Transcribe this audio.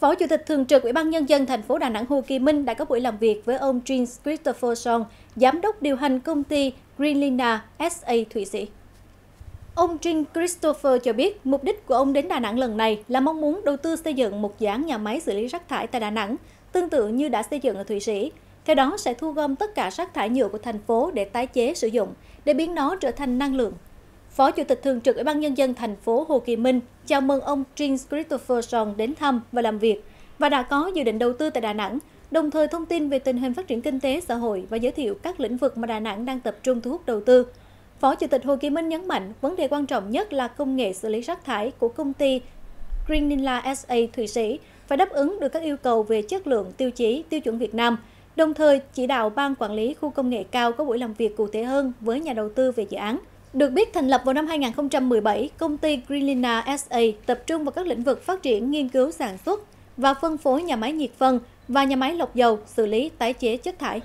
Phó Chủ tịch Thường trực Ủy ban Nhân dân thành phố Đà Nẵng Hồ Kỳ Minh đã có buổi làm việc với ông James Christopherson, Giám đốc điều hành công ty Greenlina SA Thụy Sĩ. Ông Jim Christopher cho biết mục đích của ông đến Đà Nẵng lần này là mong muốn đầu tư xây dựng một dự nhà máy xử lý rác thải tại Đà Nẵng, tương tự như đã xây dựng ở Thụy Sĩ. Theo đó sẽ thu gom tất cả rác thải nhựa của thành phố để tái chế sử dụng, để biến nó trở thành năng lượng. Phó Chủ tịch Thường trực Ủy ban Nhân dân thành phố Hồ Kỳ Minh chào mừng ông James Christopherson đến thăm và làm việc và đã có dự định đầu tư tại Đà Nẵng, đồng thời thông tin về tình hình phát triển kinh tế xã hội và giới thiệu các lĩnh vực mà Đà Nẵng đang tập trung thu hút đầu tư. Phó Chủ tịch Hồ Kỳ Minh nhấn mạnh vấn đề quan trọng nhất là công nghệ xử lý rác thải của công ty Greenilla SA Thụy Sĩ phải đáp ứng được các yêu cầu về chất lượng, tiêu chí, tiêu chuẩn Việt Nam, đồng thời chỉ đạo Ban Quản lý Khu Công nghệ Cao có buổi làm việc cụ thể hơn với nhà đầu tư về dự án. Được biết thành lập vào năm 2017, công ty Greenlina SA tập trung vào các lĩnh vực phát triển nghiên cứu sản xuất và phân phối nhà máy nhiệt phân và nhà máy lọc dầu xử lý tái chế chất thải.